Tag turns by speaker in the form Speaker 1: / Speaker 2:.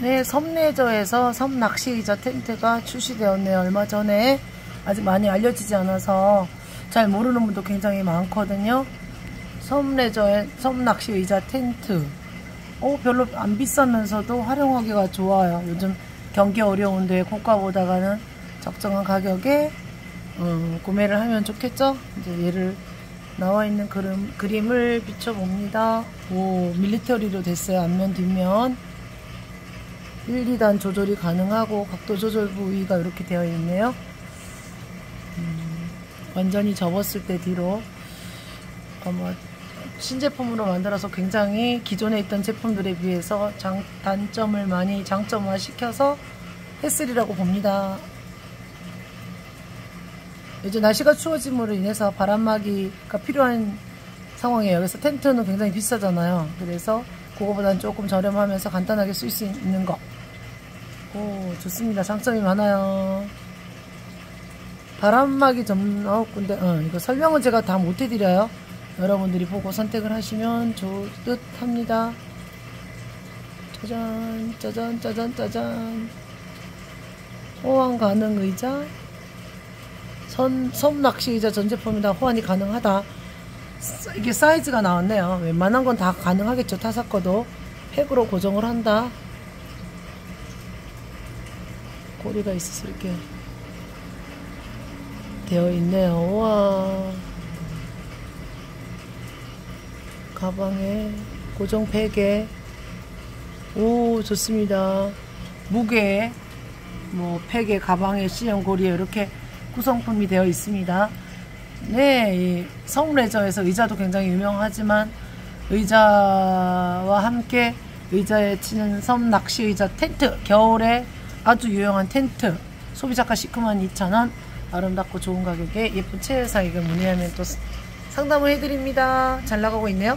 Speaker 1: 네, 섬레저에서 섬낚시의자 텐트가 출시되었네요. 얼마 전에 아직 많이 알려지지 않아서 잘 모르는 분도 굉장히 많거든요. 섬레저의 섬낚시의자 텐트. 어, 별로 안 비싸면서도 활용하기가 좋아요. 요즘 경기 어려운데 고가보다가는 적정한 가격에 어, 구매를 하면 좋겠죠? 이제 얘를 나와 있는 그림, 그림을 비춰봅니다. 오, 밀리터리로 됐어요. 앞면, 뒷면. 1, 2단 조절이 가능하고 각도 조절 부위가 이렇게 되어 있네요. 음, 완전히 접었을 때 뒤로 아마 신제품으로 만들어서 굉장히 기존에 있던 제품들에 비해서 장, 단점을 많이 장점화 시켜서 했으리라고 봅니다. 이제 날씨가 추워짐으로 인해서 바람막이가 필요한 상황이에요. 그래서 텐트는 굉장히 비싸잖아요. 그래서 그거보다는 조금 저렴하면서 간단하게 쓸 수 있는 거. 오, 좋습니다. 장점이 많아요. 바람막이 점, 어, 근데, 어, 이거 설명은 제가 다 못 해드려요. 여러분들이 보고 선택을 하시면 좋듯 합니다. 짜잔, 짜잔, 짜잔, 짜잔. 호환 가능 의자. 선, 섬낚시 의자 전 제품이다. 호환이 가능하다. 이게 사이즈가 나왔네요. 웬만한 건 다 가능하겠죠. 타사커도. 팩으로 고정을 한다. 꼬리가 있어서 이렇게 되어 있네요. 와 가방에 고정 팩에 오 좋습니다. 무게 뭐 팩에 가방에 시형 고리에 이렇게 구성품이 되어 있습니다. 네, 성레저에서 의자도 굉장히 유명하지만 의자와 함께 의자에 치는 섬 낚시 의자 텐트 겨울에 아주 유용한 텐트 소비자가 시큼한 2,000원 아름답고 좋은 가격에 예쁜 체외사익을 문의하면 또 상담을 해드립니다. 잘 나가고 있네요.